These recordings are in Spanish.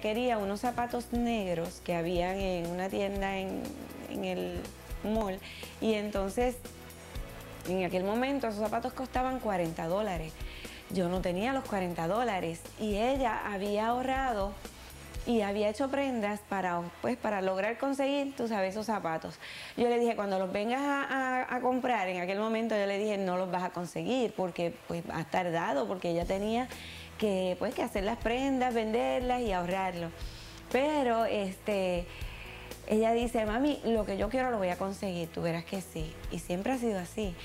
Quería unos zapatos negros que habían en una tienda en, el mall y entonces en aquel momento esos zapatos costaban 40 dólares. Yo no tenía los 40 dólares y ella había ahorrado y había hecho prendas para, pues, para lograr conseguir, tú sabes, esos zapatos. Yo le dije, cuando los vengas a, a comprar, en aquel momento yo le dije, no los vas a conseguir porque pues has tardado, porque ella tenía que pues que hacer las prendas, venderlas y ahorrarlo. Pero este ella dice, mami, lo que yo quiero lo voy a conseguir, tú verás que sí. Y siempre ha sido así.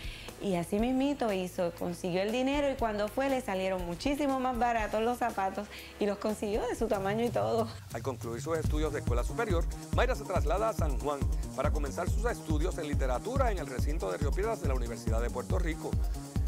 Y así mismito hizo, consiguió el dinero y cuando fue le salieron muchísimo más baratos los zapatos y los consiguió de su tamaño y todo. Al concluir sus estudios de escuela superior, Mayra se traslada a San Juan para comenzar sus estudios en literatura en el recinto de Río Piedras de la Universidad de Puerto Rico.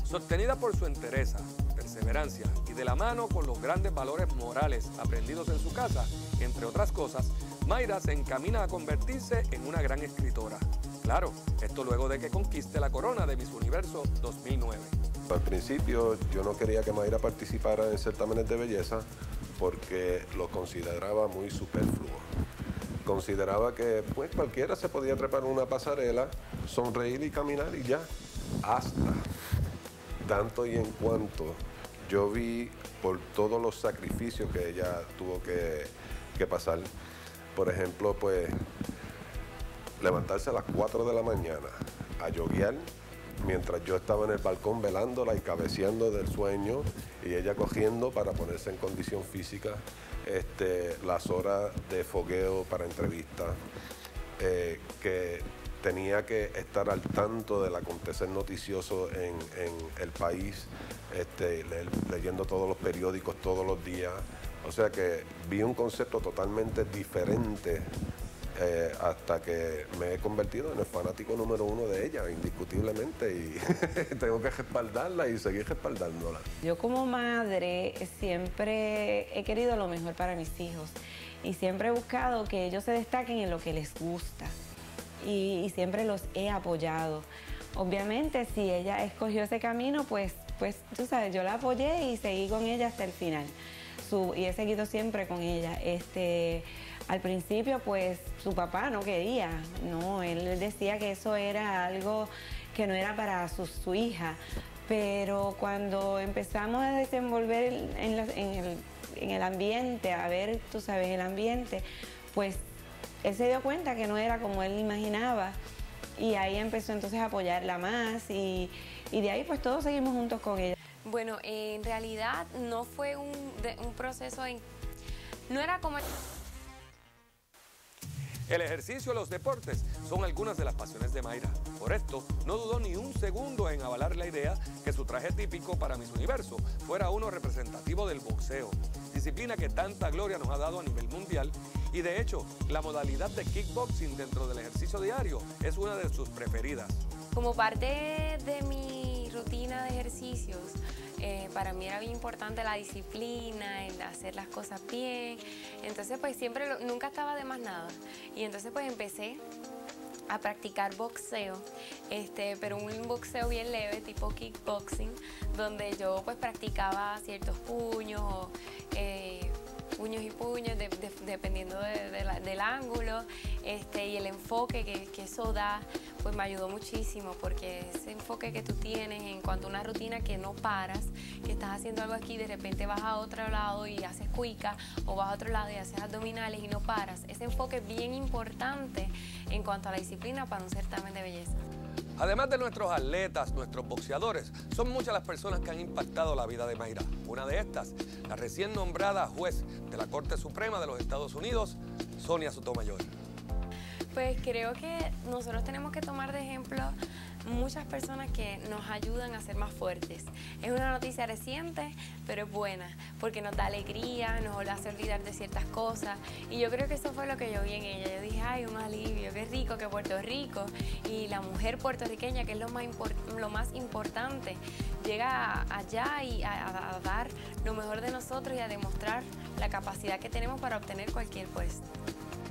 Sostenida por su entereza, perseverancia y de la mano con los grandes valores morales aprendidos en su casa, entre otras cosas, Mayra se encamina a convertirse en una gran escritora. Claro, esto luego de que conquiste la corona de Miss Universo 2009. Al principio yo no quería que Mayra participara en certámenes de belleza porque lo consideraba muy superfluo. Consideraba que pues cualquiera se podía trepar una pasarela, sonreír y caminar y ya. Hasta tanto y en cuanto yo vi por todos los sacrificios que ella tuvo que, pasar. Por ejemplo, pues levantarse a las 4 de la mañana a yoguear mientras yo estaba en el balcón velándola y cabeceando del sueño y ella cogiendo para ponerse en condición física este, las horas de fogueo para entrevistas, eh, que tenía que estar al tanto del acontecer noticioso en, el país, este, leyendo todos los periódicos todos los días. O sea que vi un concepto totalmente diferente eh, hasta que me he convertido en el fanático número uno de ella, indiscutiblemente, y tengo que respaldarla y seguir respaldándola. Yo como madre siempre he querido lo mejor para mis hijos y siempre he buscado que ellos se destaquen en lo que les gusta y, siempre los he apoyado. Obviamente, si ella escogió ese camino, pues, pues tú sabes, yo la apoyé y seguí con ella hasta el final. y he seguido siempre con ella. Este, al principio, pues su papá no quería, no, él decía que eso era algo que no era para su, hija. Pero cuando empezamos a desenvolver en, el, en el ambiente, a ver, tú sabes, el ambiente, pues él se dio cuenta que no era como él imaginaba y ahí empezó entonces a apoyarla más y, de ahí pues todos seguimos juntos con ella. Bueno, en realidad no fue un, un proceso en... No era como... El ejercicio y los deportes son algunas de las pasiones de Mayra. Por esto, no dudó ni un segundo en avalar la idea que su traje típico para Miss Universo fuera uno representativo del boxeo, disciplina que tanta gloria nos ha dado a nivel mundial y de hecho, la modalidad de kickboxing dentro del ejercicio diario es una de sus preferidas. Como parte de mi rutina de ejercicios, eh, para mí era bien importante la disciplina, el hacer las cosas bien. Entonces, pues siempre, nunca estaba de más nada. Y entonces, pues empecé a practicar boxeo, este, pero un boxeo bien leve, tipo kickboxing, donde yo pues practicaba ciertos puños eh, puños y puños, dependiendo del ángulo este, y el enfoque que, eso da, pues me ayudó muchísimo porque ese enfoque que tú tienes en cuanto a una rutina que no paras, que estás haciendo algo aquí, de repente vas a otro lado y haces cuica o vas a otro lado y haces abdominales y no paras, ese enfoque es bien importante en cuanto a la disciplina para un certamen de belleza. Además de nuestros atletas, nuestros boxeadores, son muchas las personas que han impactado la vida de Mayra. Una de estas, la recién nombrada juez de la Corte Suprema de los Estados Unidos, Sonia Sotomayor. Pues creo que nosotros tenemos que tomar de ejemplo muchas personas que nos ayudan a ser más fuertes. Es una noticia reciente, pero es buena, porque nos da alegría, nos hace olvidar de ciertas cosas. Y yo creo que eso fue lo que yo vi en ella. Yo dije, ay, un alivio, qué rico que Puerto Rico y la mujer puertorriqueña, que es lo más, lo más importante, llega allá y a dar lo mejor de nosotros y a demostrar la capacidad que tenemos para obtener cualquier puesto.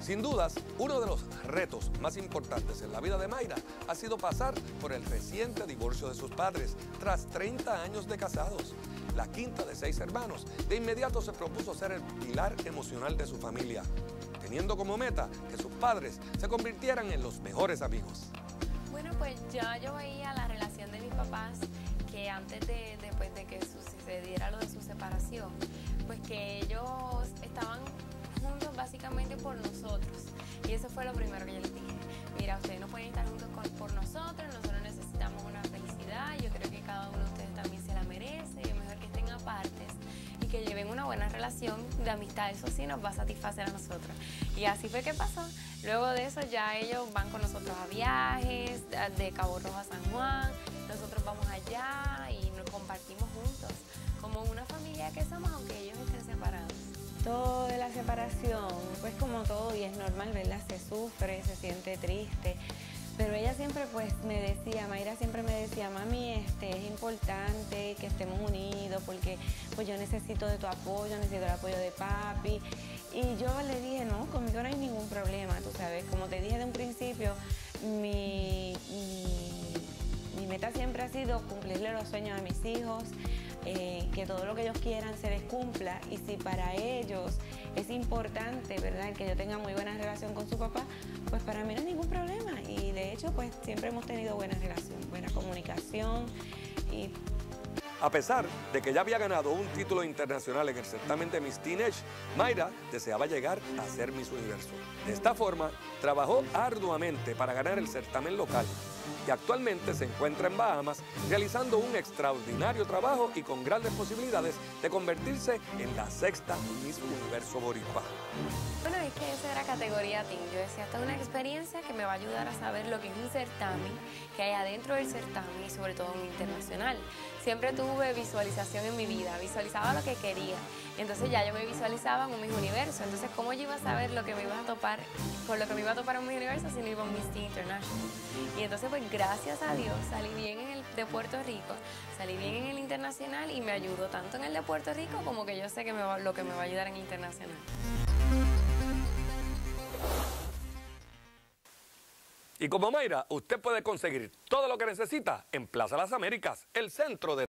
Sin dudas, uno de los retos más importantes en la vida de Mayra ha sido pasar por el reciente divorcio de sus padres tras 30 años de casados. La quinta de seis hermanos de inmediato se propuso ser el pilar emocional de su familia, teniendo como meta que sus padres se convirtieran en los mejores amigos. Bueno, pues ya yo veía la relación de mis papás que antes de, después de que sucediera lo de su separación, pues que ellos estaban básicamente por nosotros. Y eso fue lo primero que yo les dije. Mira, ustedes no pueden estar juntos por nosotros, nosotros necesitamos una felicidad, yo creo que cada uno de ustedes también se la merece, y es mejor que estén apartes y que lleven una buena relación de amistad, eso sí nos va a satisfacer a nosotros. Y así fue que pasó. Luego de eso ya ellos van con nosotros a viajes, de Cabo Rojo a San Juan, nosotros vamos allá y nos compartimos juntos, como una familia que somos, aunque ellos estén separados de la separación, pues como todo y es normal, ¿verdad? Se sufre, se siente triste. Pero ella siempre pues me decía, Mayra siempre me decía, mami, este es importante que estemos unidos porque pues yo necesito de tu apoyo, necesito el apoyo de papi. Y yo le dije, no, conmigo no hay ningún problema, tú sabes, como te dije de un principio, mi, mi meta siempre ha sido cumplirle los sueños a mis hijos, eh, que todo lo que ellos quieran se les cumpla y si para ellos es importante, ¿verdad?, que yo tenga muy buena relación con su papá, pues para mí no hay ningún problema y de hecho pues siempre hemos tenido buena relación, buena comunicación y a pesar de que ya había ganado un título internacional en el certamen de Miss Teenage, Mayra deseaba llegar a ser Miss Universo. De esta forma, trabajó arduamente para ganar el certamen local y actualmente se encuentra en Bahamas realizando un extraordinario trabajo y con grandes posibilidades de convertirse en la sexta Miss Universo Boricua. Bueno, es que esa era categoría Team. Yo decía, esta es una experiencia que me va a ayudar a saber lo que es un certamen, que hay adentro del certamen y sobre todo un internacional. Siempre tuve visualización en mi vida, visualizaba lo que quería. Entonces ya yo me visualizaba en un Miss Universo. Entonces, ¿cómo yo iba a saber lo que me iba a topar, con lo que me iba a topar en un Universo si no iba a un Miss International? Y entonces, pues gracias a Dios, salí bien en el de Puerto Rico, salí bien en el internacional y me ayudó tanto en el de Puerto Rico como que yo sé que me lo que me va a ayudar en el internacional. Y como Mayra, usted puede conseguir todo lo que necesita en Plaza Las Américas, el centro de